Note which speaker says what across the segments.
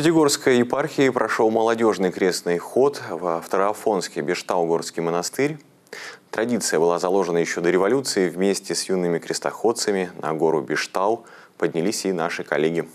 Speaker 1: Пятигорской епархии прошел молодежный крестный ход во Второафонский Бештаугорский монастырь. Традиция была заложена еще до революции. Вместе с юными крестоходцами на гору Бештау поднялись и наши коллеги.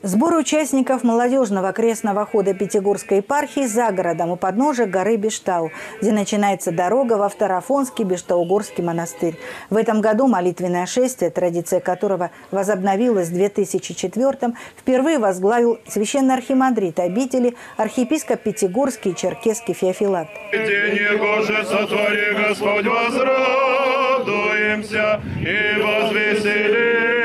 Speaker 2: Сбор участников молодежного крестного хода Пятигорской епархии за городом у подножия горы Бештау, где начинается дорога во Второфонский Бештаугорский монастырь. В этом году молитвенное шествие, традиция которого возобновилась в 2004 впервые возглавил священный архимандрит обители архиепископ Пятигорский и Черкесский
Speaker 3: сотвори, Господь, возрадуемся и возвеселимся.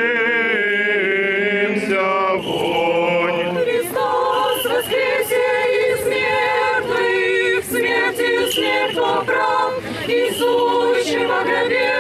Speaker 3: Иисус, гробе.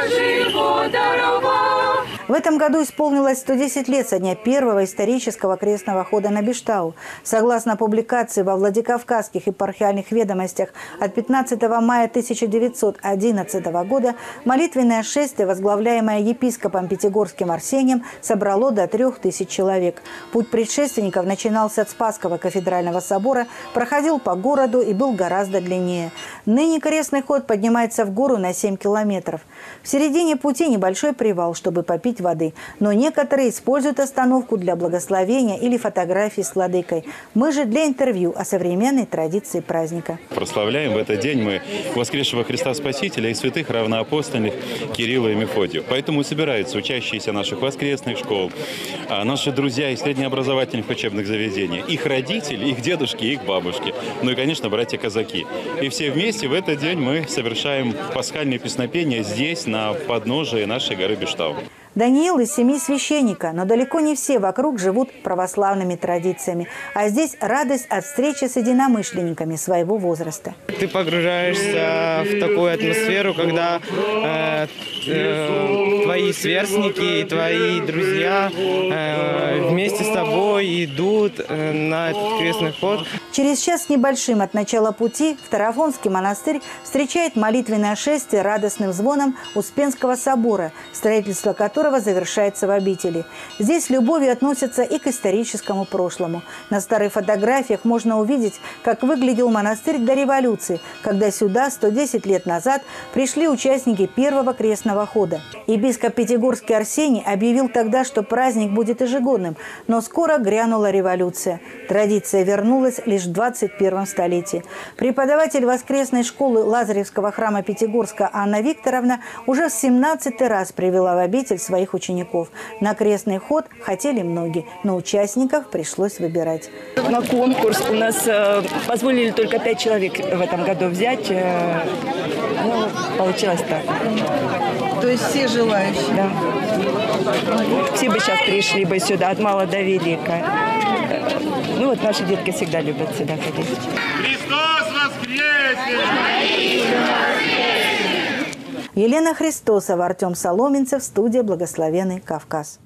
Speaker 2: В этом году исполнилось 110 лет со дня первого исторического крестного хода на Биштау. Согласно публикации во Владикавказских епархиальных ведомостях от 15 мая 1911 года молитвенное шествие, возглавляемое епископом Пятигорским Арсением, собрало до трех тысяч человек. Путь предшественников начинался от Спасского кафедрального собора, проходил по городу и был гораздо длиннее. Ныне крестный ход поднимается в гору на 7 километров. В середине пути небольшой привал, чтобы попить воды. Но некоторые используют остановку для благословения или фотографий с владыкой. Мы же для интервью о современной традиции праздника.
Speaker 4: Прославляем в этот день мы воскресшего Христа Спасителя и святых равноапостольных Кирилла и Мефодию. Поэтому собираются учащиеся наших воскресных школ, а наши друзья из среднеобразовательных учебных заведений, их родители, их дедушки, их бабушки, ну и, конечно, братья-казаки. И все вместе в этот день мы совершаем пасхальное песнопение здесь, на подножии нашей горы Бештау.
Speaker 2: Даниил из семьи священника, но далеко не все вокруг живут православными традициями. А здесь радость от встречи с единомышленниками своего возраста.
Speaker 5: Ты погружаешься в такую атмосферу, когда э, э, твои сверстники и твои друзья э, вместе с тобой идут э, на этот крестный ход.
Speaker 2: Через час небольшим от начала пути Второфонский монастырь встречает молитвенное шествие радостным звоном Успенского собора, строительство которого завершается в обители. Здесь любовью относятся и к историческому прошлому. На старых фотографиях можно увидеть, как выглядел монастырь до революции, когда сюда 110 лет назад пришли участники первого крестного хода. Епископ Пятигорский Арсений объявил тогда, что праздник будет ежегодным, но скоро грянула революция. Традиция вернулась лишь в 21 столетии. Преподаватель воскресной школы Лазаревского храма Пятигорска Анна Викторовна уже в 17 раз привела в обитель своих учеников. На крестный ход хотели многие, но участников пришлось выбирать.
Speaker 6: На конкурс у нас позволили только пять человек в этом году взять. Ну, получилось так.
Speaker 2: То есть все желающие?
Speaker 6: Да. Все бы сейчас пришли бы сюда, от мала до велика. Ну вот наши детки всегда любят сюда ходить.
Speaker 3: Христос воскресе!
Speaker 2: Елена Христосова, Артем Соломенцев, студия «Благословенный Кавказ».